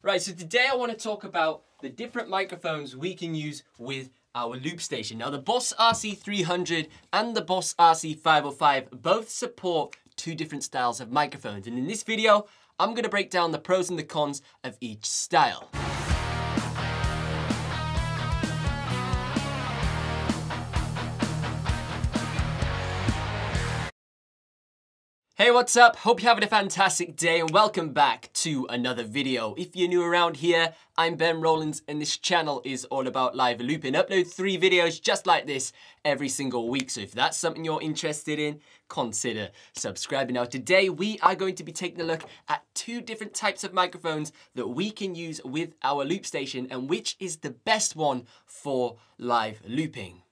Right, so today I want to talk about the different microphones we can use with our loop station. Now the Boss RC300 and the Boss RC505 both support two different styles of microphones. And in this video, I'm gonna break down the pros and the cons of each style. Hey, what's up? Hope you're having a fantastic day and welcome back to another video. If you're new around here, I'm Ben Rowlands and this channel is all about live looping. Upload three videos just like this every single week. So if that's something you're interested in, consider subscribing. Now today we are going to be taking a look at two different types of microphones that we can use with our loop station and which is the best one for live looping.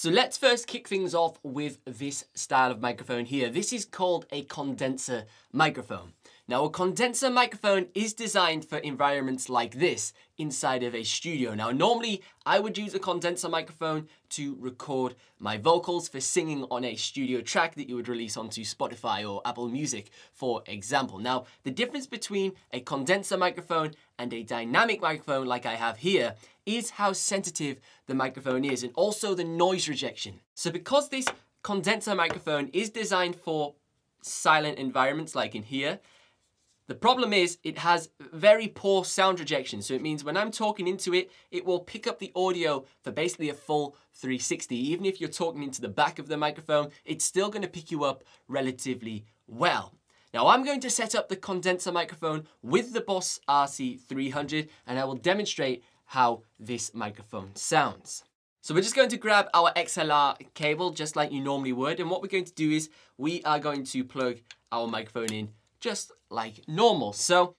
So let's first kick things off with this style of microphone here. This is called a condenser microphone. Now a condenser microphone is designed for environments like this inside of a studio. Now normally I would use a condenser microphone to record my vocals for singing on a studio track that you would release onto Spotify or Apple Music for example. Now the difference between a condenser microphone and a dynamic microphone like I have here is how sensitive the microphone is and also the noise rejection. So because this condenser microphone is designed for silent environments like in here, the problem is it has very poor sound rejection. So it means when I'm talking into it, it will pick up the audio for basically a full 360. Even if you're talking into the back of the microphone, it's still gonna pick you up relatively well. Now I'm going to set up the condenser microphone with the Boss RC300 and I will demonstrate how this microphone sounds. So we're just going to grab our XLR cable just like you normally would and what we're going to do is we are going to plug our microphone in just like normal. So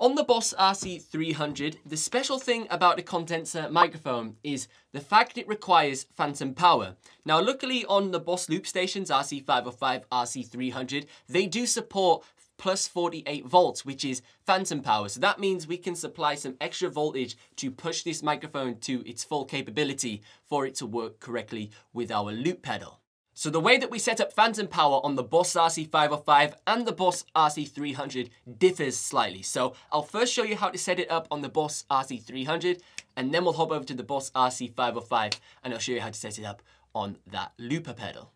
on the Boss RC300, the special thing about the condenser microphone is the fact it requires phantom power. Now luckily on the Boss loop stations, RC505, RC300, they do support plus 48 volts, which is phantom power. So that means we can supply some extra voltage to push this microphone to its full capability for it to work correctly with our loop pedal. So the way that we set up phantom power on the Boss RC505 and the Boss RC300 differs slightly. So I'll first show you how to set it up on the Boss RC300 and then we'll hop over to the Boss RC505 and I'll show you how to set it up on that looper pedal.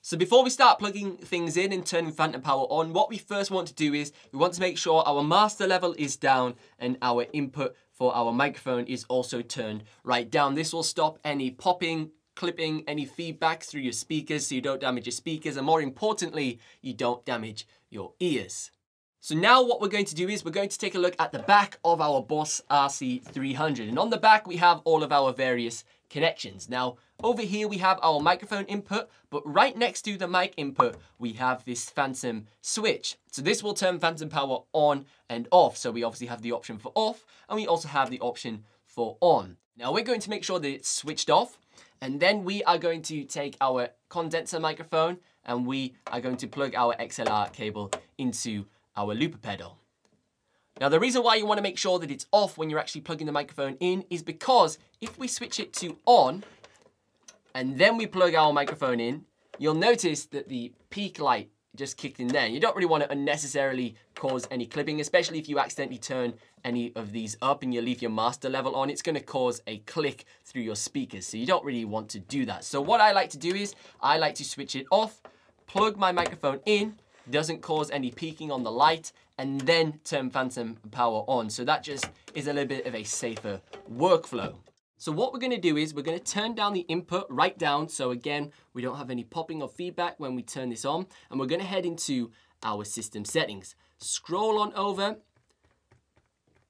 So before we start plugging things in and turning phantom power on, what we first want to do is we want to make sure our master level is down and our input for our microphone is also turned right down. This will stop any popping, clipping, any feedback through your speakers so you don't damage your speakers and more importantly, you don't damage your ears. So now what we're going to do is we're going to take a look at the back of our Boss RC300 and on the back we have all of our various connections. Now over here we have our microphone input, but right next to the mic input, we have this phantom switch. So this will turn phantom power on and off. So we obviously have the option for off, and we also have the option for on. Now we're going to make sure that it's switched off, and then we are going to take our condenser microphone, and we are going to plug our XLR cable into our looper pedal. Now the reason why you want to make sure that it's off when you're actually plugging the microphone in is because if we switch it to on, and then we plug our microphone in, you'll notice that the peak light just kicked in there. You don't really want to unnecessarily cause any clipping, especially if you accidentally turn any of these up and you leave your master level on, it's going to cause a click through your speakers. So you don't really want to do that. So what I like to do is I like to switch it off, plug my microphone in, doesn't cause any peaking on the light, and then turn phantom power on. So that just is a little bit of a safer workflow. So what we're gonna do is we're gonna turn down the input right down. So again, we don't have any popping or feedback when we turn this on. And we're gonna head into our system settings. Scroll on over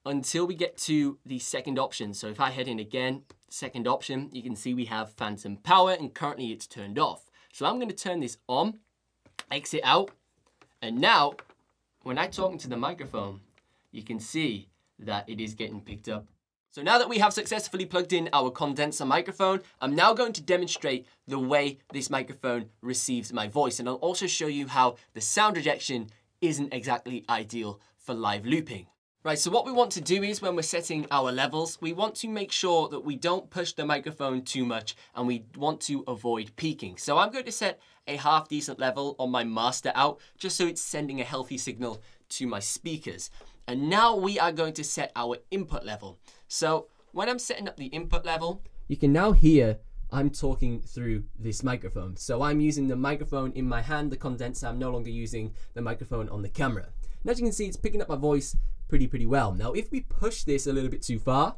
until we get to the second option. So if I head in again, second option, you can see we have phantom power and currently it's turned off. So I'm gonna turn this on, exit out, and now when I'm talking to the microphone, you can see that it is getting picked up so now that we have successfully plugged in our condenser microphone, I'm now going to demonstrate the way this microphone receives my voice. And I'll also show you how the sound rejection isn't exactly ideal for live looping. Right, so what we want to do is when we're setting our levels, we want to make sure that we don't push the microphone too much and we want to avoid peaking. So I'm going to set a half decent level on my master out just so it's sending a healthy signal to my speakers. And now we are going to set our input level. So when I'm setting up the input level, you can now hear I'm talking through this microphone. So I'm using the microphone in my hand, the condenser. I'm no longer using the microphone on the camera. As you can see, it's picking up my voice pretty, pretty well. Now, if we push this a little bit too far,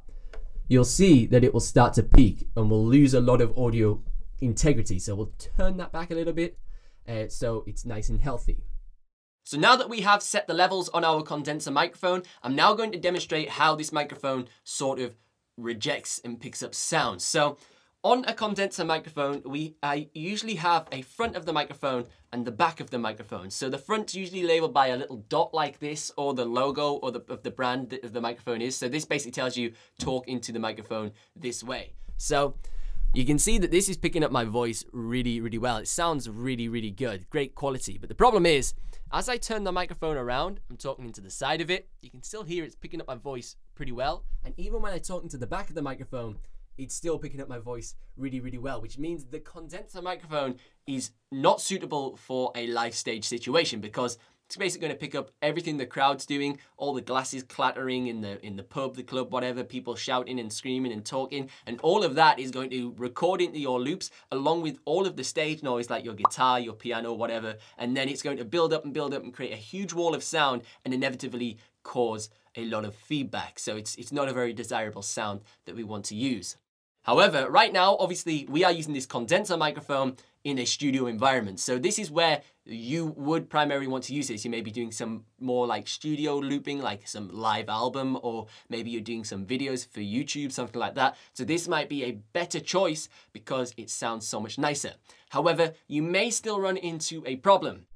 you'll see that it will start to peak and we'll lose a lot of audio integrity. So we'll turn that back a little bit uh, so it's nice and healthy. So now that we have set the levels on our condenser microphone, I'm now going to demonstrate how this microphone sort of rejects and picks up sound. So on a condenser microphone, we I usually have a front of the microphone and the back of the microphone. So the front's usually labeled by a little dot like this, or the logo or the, of the brand that the microphone is. So this basically tells you talk into the microphone this way. So you can see that this is picking up my voice really, really well. It sounds really, really good. Great quality. But the problem is, as I turn the microphone around, I'm talking into the side of it, you can still hear it's picking up my voice pretty well. And even when I talk into the back of the microphone, it's still picking up my voice really, really well, which means the condenser microphone is not suitable for a live stage situation because it's basically going to pick up everything the crowd's doing, all the glasses clattering in the in the pub, the club, whatever, people shouting and screaming and talking, and all of that is going to record into your loops along with all of the stage noise like your guitar, your piano, whatever, and then it's going to build up and build up and create a huge wall of sound and inevitably cause a lot of feedback. So it's it's not a very desirable sound that we want to use. However, right now, obviously, we are using this condenser microphone in a studio environment. So this is where you would primarily want to use this. You may be doing some more like studio looping, like some live album, or maybe you're doing some videos for YouTube, something like that. So this might be a better choice because it sounds so much nicer. However, you may still run into a problem.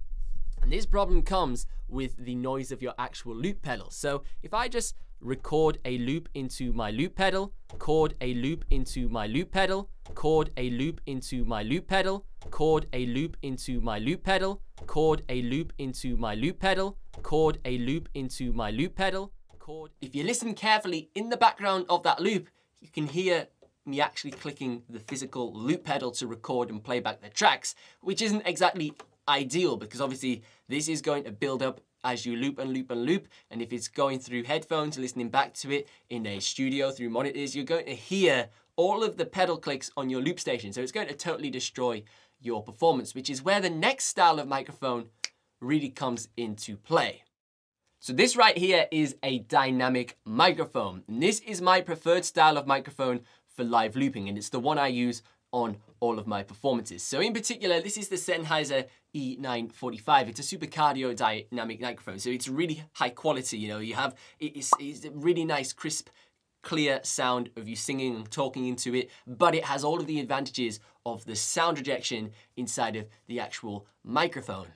And this problem comes with the noise of your actual loop pedal. So if I just record a loop into my loop pedal, chord a loop into my loop pedal, chord a loop into my loop pedal, chord a loop into my loop pedal, chord a loop into my loop pedal, chord a loop into my loop pedal, chord. If you listen carefully in the background of that loop, you can hear me actually clicking the physical loop pedal to record and play back the tracks, which isn't exactly ideal because obviously this is going to build up as you loop and loop and loop. And if it's going through headphones, listening back to it in a studio through monitors, you're going to hear all of the pedal clicks on your loop station. So it's going to totally destroy your performance, which is where the next style of microphone really comes into play. So this right here is a dynamic microphone. And this is my preferred style of microphone for live looping, and it's the one I use on all of my performances. So in particular, this is the Sennheiser E945. It's a super cardio dynamic microphone, so it's really high quality. You know, you have it's, it's a really nice, crisp, clear sound of you singing and talking into it, but it has all of the advantages of the sound rejection inside of the actual microphone.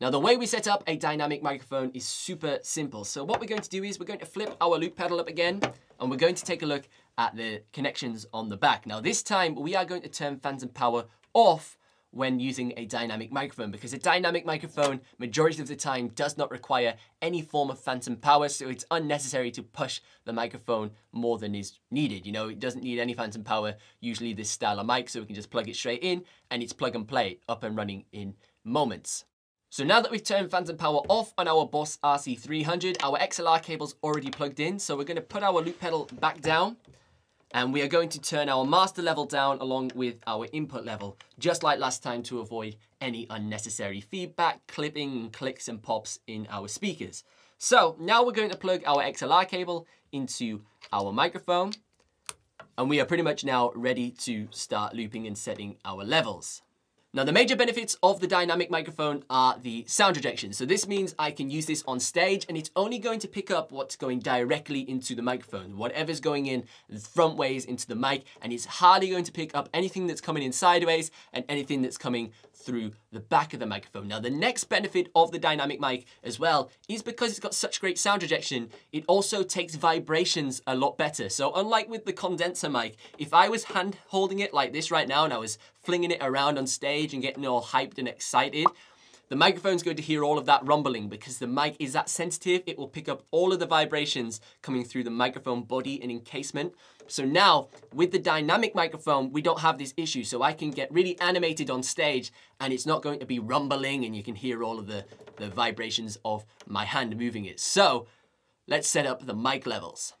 Now the way we set up a dynamic microphone is super simple. So what we're going to do is we're going to flip our loop pedal up again and we're going to take a look at the connections on the back. Now this time we are going to turn phantom power off when using a dynamic microphone because a dynamic microphone majority of the time does not require any form of phantom power so it's unnecessary to push the microphone more than is needed you know? It doesn't need any phantom power usually this style of mic so we can just plug it straight in and it's plug and play up and running in moments. So now that we've turned phantom power off on our Boss RC300 our XLR cable's already plugged in so we're going to put our loop pedal back down and we are going to turn our master level down along with our input level, just like last time to avoid any unnecessary feedback, clipping, clicks and pops in our speakers. So now we're going to plug our XLR cable into our microphone and we are pretty much now ready to start looping and setting our levels. Now the major benefits of the dynamic microphone are the sound rejection. So this means I can use this on stage and it's only going to pick up what's going directly into the microphone, whatever's going in front ways into the mic and it's hardly going to pick up anything that's coming in sideways and anything that's coming through the back of the microphone. Now the next benefit of the dynamic mic as well is because it's got such great sound rejection, it also takes vibrations a lot better. So unlike with the condenser mic, if I was hand holding it like this right now and I was flinging it around on stage and getting all hyped and excited, the microphone's going to hear all of that rumbling because the mic is that sensitive. It will pick up all of the vibrations coming through the microphone body and encasement. So now with the dynamic microphone, we don't have this issue. So I can get really animated on stage and it's not going to be rumbling and you can hear all of the, the vibrations of my hand moving it. So let's set up the mic levels.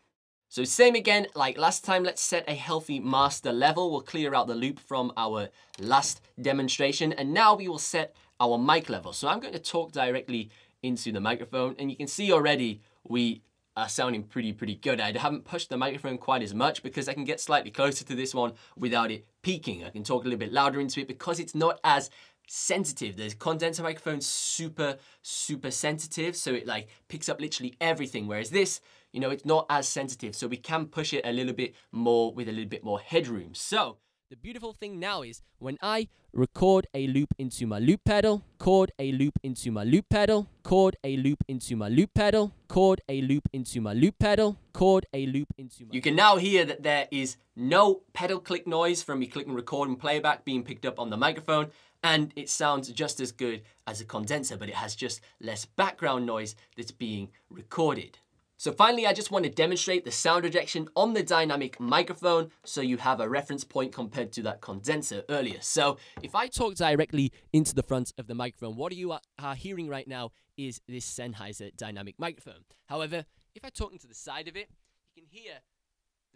So same again, like last time, let's set a healthy master level. We'll clear out the loop from our last demonstration. And now we will set our mic level. So I'm going to talk directly into the microphone and you can see already we are sounding pretty, pretty good. I haven't pushed the microphone quite as much because I can get slightly closer to this one without it peaking. I can talk a little bit louder into it because it's not as sensitive. The condenser microphone's super, super sensitive. So it like picks up literally everything. Whereas this, you know, it's not as sensitive. So we can push it a little bit more with a little bit more headroom. So the beautiful thing now is when I record a loop into my loop pedal, chord a loop into my loop pedal, chord a loop into my loop pedal, chord a loop into my loop pedal, chord a loop into my You can now hear that there is no pedal click noise from me clicking record and playback being picked up on the microphone and it sounds just as good as a condenser, but it has just less background noise that's being recorded. So finally, I just want to demonstrate the sound rejection on the dynamic microphone so you have a reference point compared to that condenser earlier. So if I talk directly into the front of the microphone, what you are hearing right now is this Sennheiser dynamic microphone. However, if I talk into the side of it, you can hear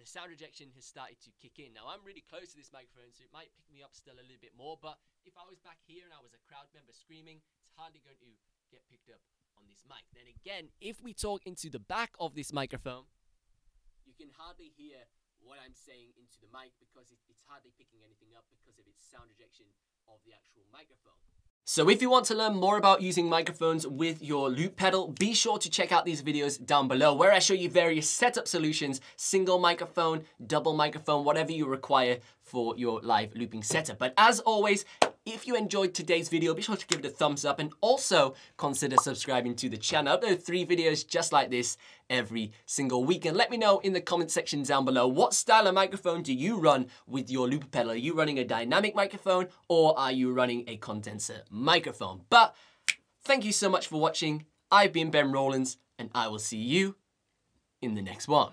the sound rejection has started to kick in. Now I'm really close to this microphone, so it might pick me up still a little bit more, but if I was back here and I was a crowd member screaming, it's hardly going to get picked up on this mic. Then again, if we talk into the back of this microphone, you can hardly hear what I'm saying into the mic because it, it's hardly picking anything up because of its sound rejection of the actual microphone. So if you want to learn more about using microphones with your loop pedal, be sure to check out these videos down below where I show you various setup solutions, single microphone, double microphone, whatever you require for your live looping setup. But as always, if you enjoyed today's video, be sure to give it a thumbs up and also consider subscribing to the channel. I upload three videos just like this every single week. And let me know in the comment section down below, what style of microphone do you run with your loop pedal? Are you running a dynamic microphone or are you running a condenser microphone? But thank you so much for watching. I've been Ben Rowlands and I will see you in the next one.